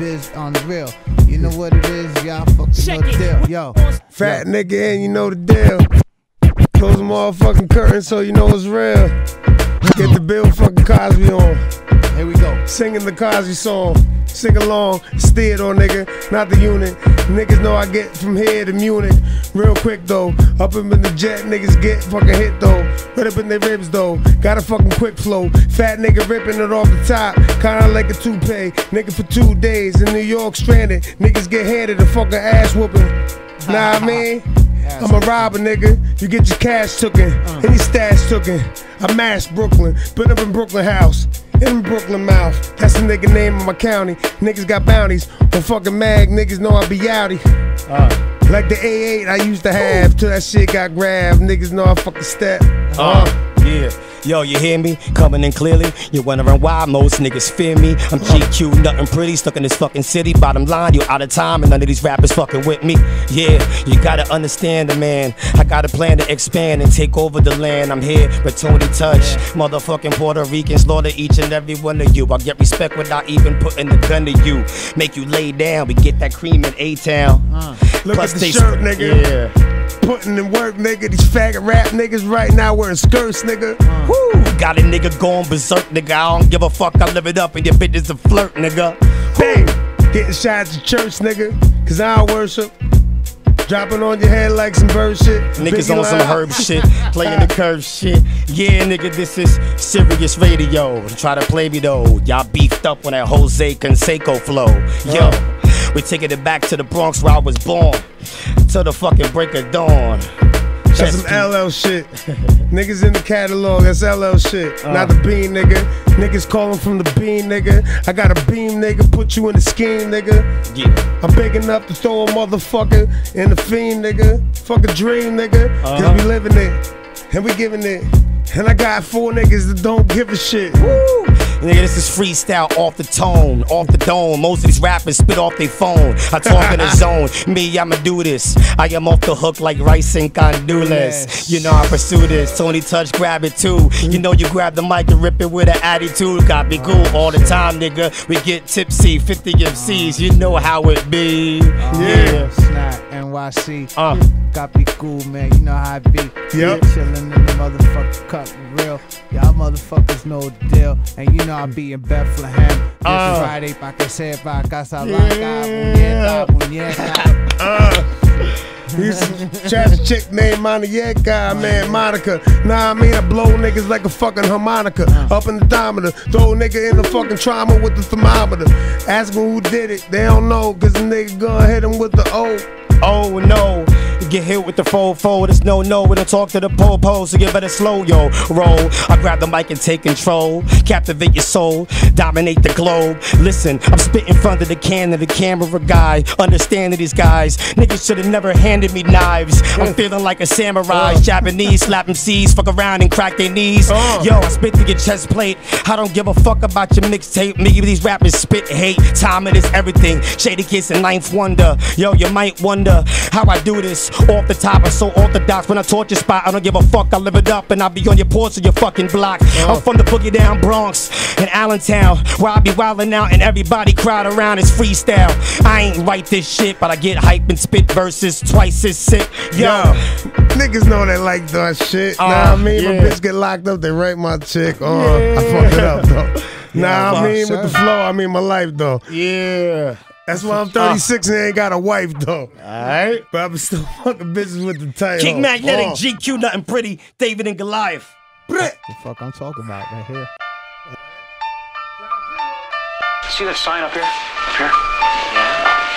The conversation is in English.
biz on the real. You know what it is, y'all fucking know the deal. Yo, Fat nigga, and you know the deal. Close the motherfucking curtain so you know it's real. Get the Bill fucking Cosby on. Here we go. Singing the Cosby song. Sing along, steer on nigga, not the unit. Niggas know I get from here to Munich. Real quick though, up in the jet, niggas get fucking hit though. Right up in their ribs though, got a fucking quick flow. Fat nigga ripping it off the top, kinda like a toupee. Nigga for two days in New York stranded. Niggas get handed a fucking ass whooping. Nah, I mean. I'm a robber, nigga. You get your cash tooken, uh. any stash tooken. I mash Brooklyn, been up in Brooklyn house, in Brooklyn mouth. That's the nigga name of my county. Niggas got bounties on fucking mag. Niggas know I be outie. Like the A8 I used to have till that shit got grabbed. Niggas know I fucking step. Uh, yeah. Yo, you hear me? Coming in clearly. You're wondering why most niggas fear me. I'm GQ, nothing pretty, stuck in this fucking city. Bottom line, you out of time, and none of these rappers fucking with me. Yeah, you gotta understand the man. I got a plan to expand and take over the land. I'm here with Tony Touch. Motherfucking Puerto Ricans slaughter each and every one of you. I get respect without even putting the gun to you. Make you lay down. We get that cream in A Town. Uh, look at the shirt, nigga. Yeah. Putting in work, nigga. These faggot rap niggas right now wearing skirts, nigga. Uh. Woo! Got a nigga going berserk, nigga. I don't give a fuck. I live it up, and your bitch is a flirt, nigga. Bang! Getting shot at church, nigga. Cause I don't worship. Dropping on your head like some bird shit. Niggas Biggie on some herb shit, playing the curve shit. Yeah, nigga, this is serious radio. Try to play me though. Y'all beefed up on that Jose Canseco flow. Yo, uh. We taking it back to the Bronx where I was born. Till the fucking break of dawn. That's some LL shit. Niggas in the catalog, that's LL shit. Uh. Not the bean, nigga. Niggas calling from the bean, nigga. I got a beam, nigga. Put you in the scheme, nigga. Yeah. I'm big enough to throw a motherfucker in the fiend, nigga. Fuck a dream, nigga. Cause Uh-huh. we living it. And we giving it. And I got four niggas that don't give a shit. Woo! Nigga, this is freestyle off the tone, off the dome. Most of these rappers spit off their phone. I talk in the zone. Me, I'ma do this. I am off the hook like rice and gandules. Yes. You know I pursue this. Tony Touch, grab it too. You know you grab the mic and rip it with an attitude. Got me cool all the time, nigga. We get tipsy, 50 MCs. You know how it be. Yeah. NYC. Uh. Got be cool, man. You know how I be. Yep. Chillin' in the motherfucking cup, real. Y'all motherfuckers know the deal. And you know I be in Bethlehem. This Uh. Friday, pa que sepa, casa blanca, muñeca, muñeca. He's Chaz a chick named Monica, man, Monica. Nah, I mean, I blow niggas like a fucking harmonica. Up in the diameter, throw a nigga in the fucking trauma with the thermometer. Ask them who did it, they don't know, cause the nigga gonna hit him with the O. Oh no, you get hit with the full fold. It's no no. We don't talk to the po po, so you better slow yo roll. I grab the mic and take control, captivate your soul, dominate the globe. Listen, I'm spitting front of the can of the camera guy. Understanding these guys, niggas should have never handed me knives. I'm feeling like a samurai, Japanese, slapping C's, fuck around and crack their knees. Uh. Yo, I spit to your chest plate. I don't give a fuck about your mixtape. Me, these rappers spit hate. Timing is everything. Shady kids and ninth wonder. Yo, you might wonder how I do this. Off the top, I'm so orthodox. When I torch your spot, I don't give a fuck. I live it up and I'll be on your porch of your fucking block. I'm from the boogie down Bronx and Allentown, where I be wildin' out and everybody crowd around. It's freestyle. I ain't write this shit, but I get hype and spit verses twice as sick. Yo. Yo, niggas know they like that shit. Uh, nah, I mean, yeah. my bitch get locked up, they rape my chick. Oh, I fucked it up though. Nah, I mean, with the flow, I mean my life though. Yeah. That's why I'm 36 and ain't got a wife though. Alright. But I'm still fucking bitches with the title. King Magnetic, Oh. GQ, nothing pretty. David and Goliath. Brett. The fuck I'm talking about right here. See that sign up here? Up here? Yeah.